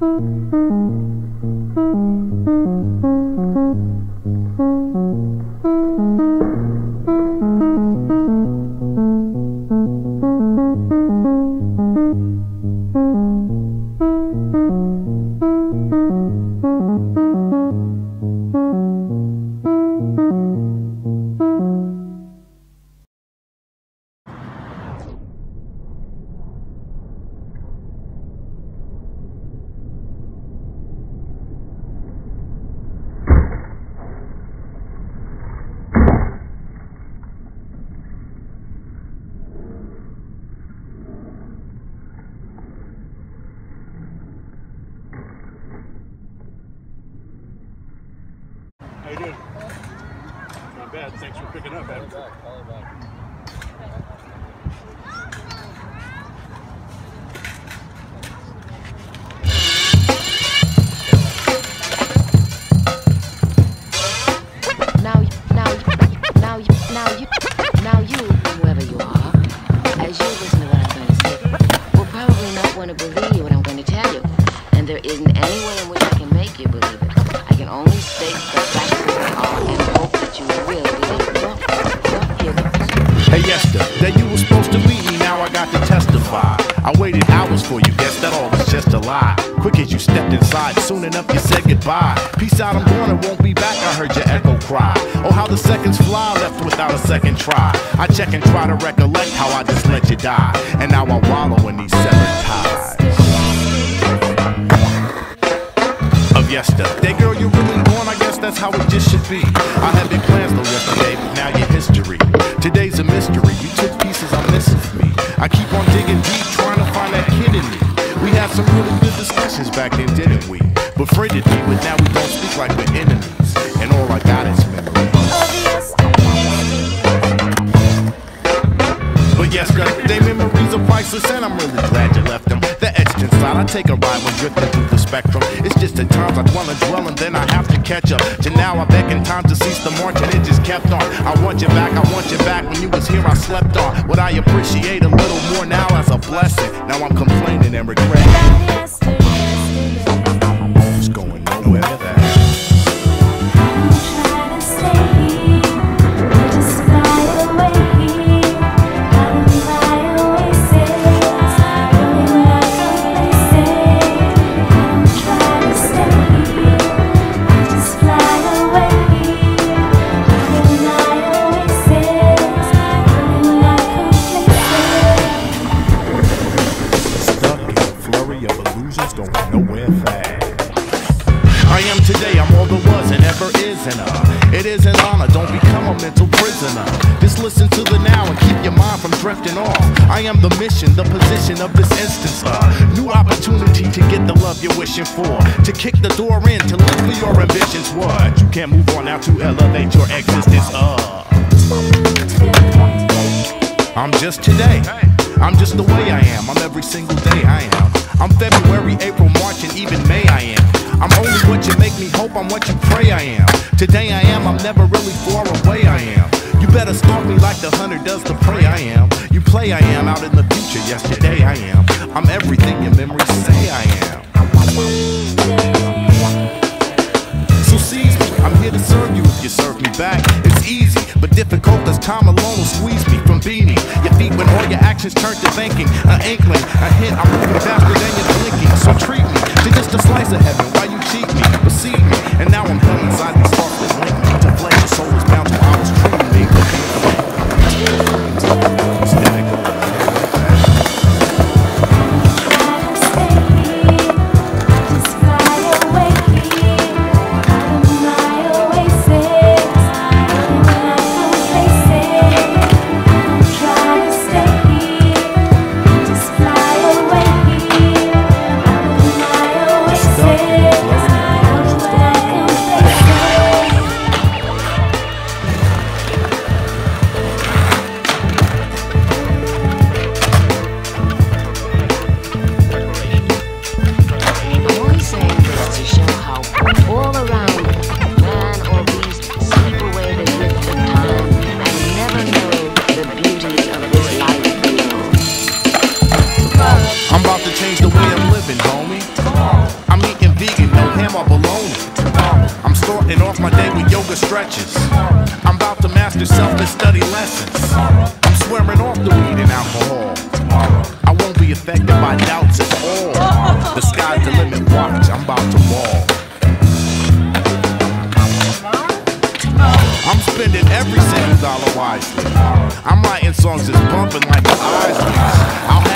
How you doing? Not bad. Thanks Hey, Esther, that you were supposed to meet me, now I got to testify. I waited hours for you, guess that all was just a lie. Quick as you stepped inside, soon enough you said goodbye. Peace out, I'm going and won't be back, I heard your echo cry. Oh, how the seconds fly, left without a second try. I check and try to recollect how I just let you die. And now I wallow then, didn't we? Befriended me, but now we don't speak like we're enemies. And all I got is memories. But yes, they memories are priceless, and I'm really glad you left them. They're etched inside. I take a ride when drifting through the spectrum. It's just at times I dwell and dwell, and then I have to catch up. To now I beckon time to cease the march, and it just kept on. I want you back, I want you back. When you was here, I slept on. What I appreciate a little more now as a blessing. Now I'm complaining and regretting. Am today, I'm all there was and ever is and uh It is an honor, don't become a mental prisoner Just listen to the now and keep your mind from drifting off I am the mission, the position of this instance uh New opportunity to get the love you're wishing for To kick the door in, to live for your ambitions What? You can't move on now to elevate your existence uh I'm just today. I'm just the way I am. I'm every single day I am. I'm February, April, March, and even May I am. I'm only what you make me hope, I'm what you pray I am. Today I am, I'm never really far away I am. You better stalk me like the hunter does the prey I am. You play I am out in the future, yesterday I am. I'm everything your memories say I am. So seize me, I'm here to serve you you serve me back. It's easy, but difficult as time alone will squeeze me from beating your feet when all your actions turn to thinking. An inkling, a hint, I'm moving faster than you're blinking. So treat me to just a slice of heaven while you cheat me, receive me. And now I'm held inside stretches. I'm about to master self and study lessons. I'm swearing off the weed and alcohol. I won't be affected by doubts at all. The sky's the limit, watch, I'm about to ball. I'm spending every single dollar wisely. I'm writing songs that's bumping like the eyes.